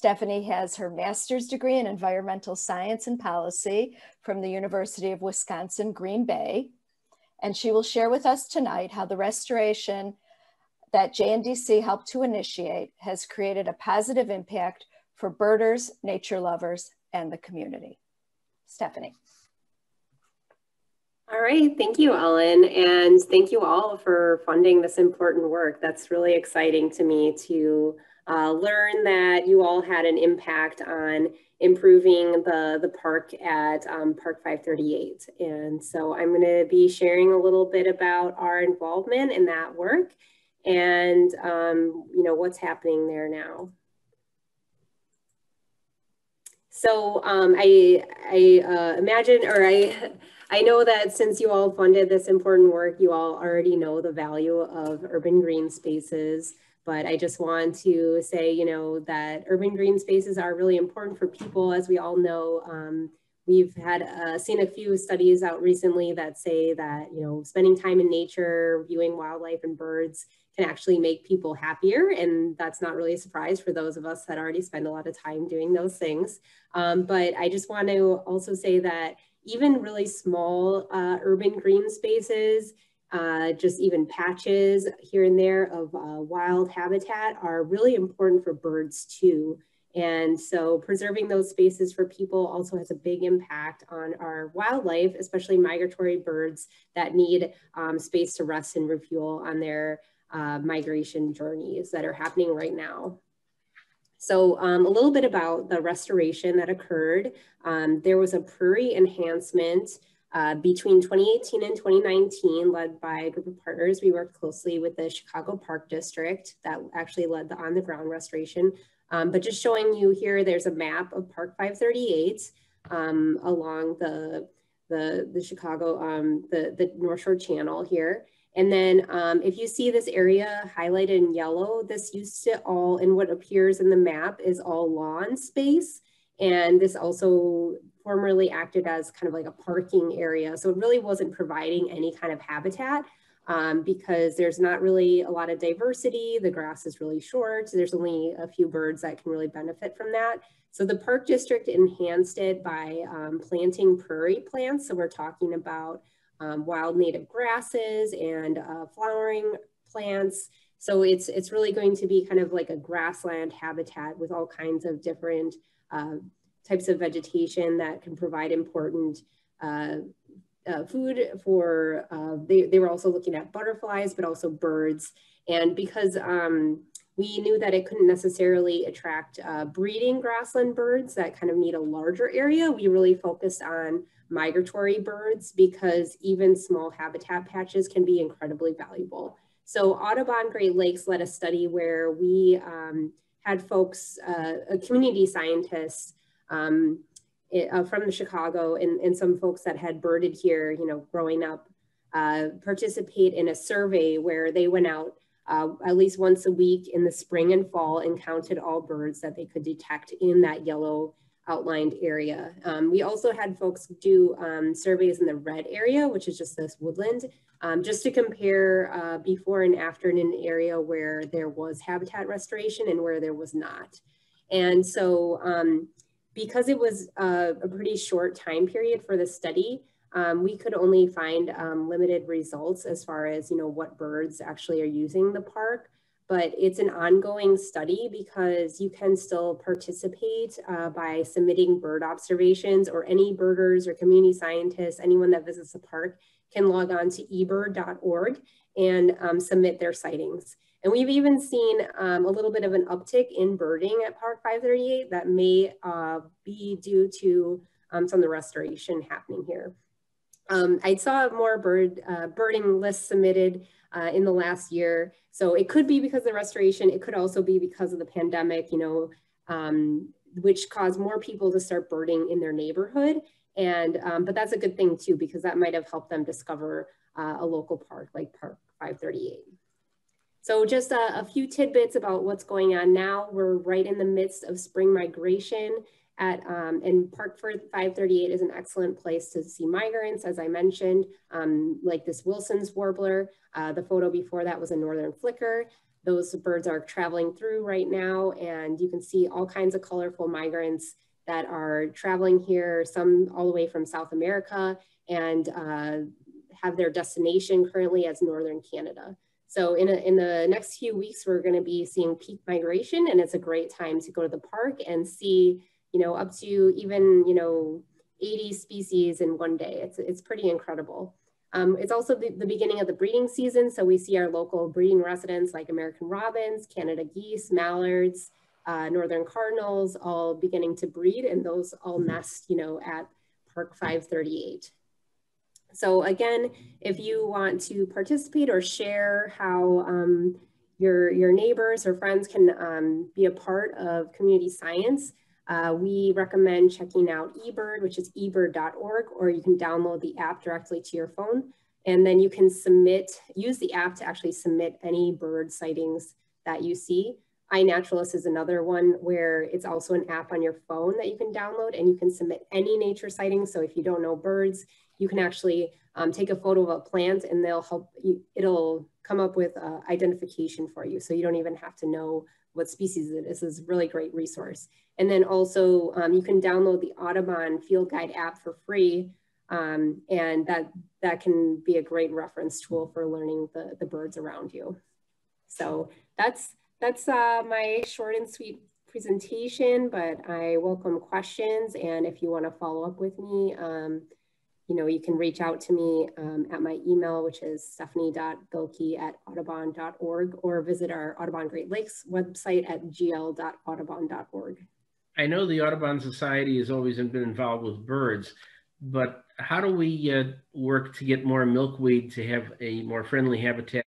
Stephanie has her master's degree in environmental science and policy from the University of Wisconsin Green Bay. And she will share with us tonight how the restoration that JNDC helped to initiate has created a positive impact for birders, nature lovers, and the community. Stephanie. All right, thank you, Ellen, and thank you all for funding this important work. That's really exciting to me to uh, learn that you all had an impact on improving the, the park at um, Park 538. And so I'm going to be sharing a little bit about our involvement in that work and um, you know what's happening there now. So um, I, I uh, imagine, or I, I know that since you all funded this important work, you all already know the value of urban green spaces. But I just want to say, you know, that urban green spaces are really important for people, as we all know. Um, we've had uh, seen a few studies out recently that say that, you know, spending time in nature, viewing wildlife and birds can actually make people happier. And that's not really a surprise for those of us that already spend a lot of time doing those things. Um, but I just want to also say that even really small uh, urban green spaces, uh, just even patches here and there of uh, wild habitat are really important for birds too. And so preserving those spaces for people also has a big impact on our wildlife, especially migratory birds that need um, space to rest and refuel on their uh, migration journeys that are happening right now. So um, a little bit about the restoration that occurred. Um, there was a prairie enhancement uh, between 2018 and 2019 led by a group of partners. We worked closely with the Chicago Park District that actually led the on the ground restoration. Um, but just showing you here, there's a map of Park 538 um, along the, the, the Chicago, um, the, the North Shore Channel here. And then um, if you see this area highlighted in yellow, this used to all, and what appears in the map is all lawn space. And this also formerly acted as kind of like a parking area. So it really wasn't providing any kind of habitat um, because there's not really a lot of diversity. The grass is really short. There's only a few birds that can really benefit from that. So the park district enhanced it by um, planting prairie plants. So we're talking about um, wild native grasses and uh, flowering plants. So it's, it's really going to be kind of like a grassland habitat with all kinds of different uh, types of vegetation that can provide important uh, uh, food for, uh, they, they were also looking at butterflies, but also birds. And because um, we knew that it couldn't necessarily attract uh, breeding grassland birds that kind of need a larger area, we really focused on migratory birds because even small habitat patches can be incredibly valuable. So Audubon Great Lakes led a study where we um, had folks, uh, community scientists um, uh, from Chicago and, and some folks that had birded here, you know, growing up, uh, participate in a survey where they went out uh, at least once a week in the spring and fall and counted all birds that they could detect in that yellow outlined area. Um, we also had folks do um, surveys in the red area, which is just this woodland, um, just to compare uh, before and after in an area where there was habitat restoration and where there was not. And so um, because it was a, a, pretty short time period for the study, um, we could only find um, limited results as far as you know what birds actually are using the park but it's an ongoing study because you can still participate uh, by submitting bird observations or any birders or community scientists, anyone that visits the park can log on to ebird.org and um, submit their sightings. And we've even seen um, a little bit of an uptick in birding at Park 538 that may uh, be due to um, some of the restoration happening here. Um, I saw more bird uh, birding lists submitted uh, in the last year. So it could be because of the restoration. It could also be because of the pandemic, you know, um, which caused more people to start birding in their neighborhood. And, um, but that's a good thing too, because that might have helped them discover uh, a local park like Park 538. So just a, a, few tidbits about what's going on now. We're right in the midst of spring migration at, um, and Park 538 is an excellent place to see migrants, as I mentioned, um, like this Wilson's warbler. Uh, the photo before that was a northern flicker. those birds are traveling through right now. And you can see all kinds of colorful migrants that are traveling here, some all the way from South America and uh, have their destination currently as Northern Canada. So in, a, in the next few weeks, we're gonna be seeing peak migration and it's a great time to go to the park and see, you know, up to even, you know, 80 species in one day. It's, it's pretty incredible. Um, it's also the, the, beginning of the breeding season. So we see our local breeding residents like American robins, Canada geese, mallards, uh, northern cardinals all beginning to breed and those all nest, you know, at Park 538. So again, if you want to participate or share how um, your, your neighbors or friends can um, be a part of community science, uh, we recommend checking out eBird, which is ebird.org, or you can download the app directly to your phone. And then you can submit, use the app to actually submit any bird sightings that you see. iNaturalist is another one where it's also an app on your phone that you can download and you can submit any nature sightings. So if you don't know birds, you can actually um, take a photo of a plant and they'll help you, it'll come up with uh, identification for you. So you don't even have to know what species it is. Is a really great resource. And then also um, you can download the Audubon Field Guide app for free. Um, and that, that can be a great reference tool for learning the, the birds around you. So that's, that's uh, my short and sweet presentation, but I welcome questions. And if you wanna follow up with me, um, you know, you can reach out to me um, at my email, which is stephanie.beilke at audubon.org or visit our Audubon Great Lakes website at gl.audubon.org. I know the Audubon Society has always been involved with birds, but how do we uh, work to get more milkweed to have a more friendly habitat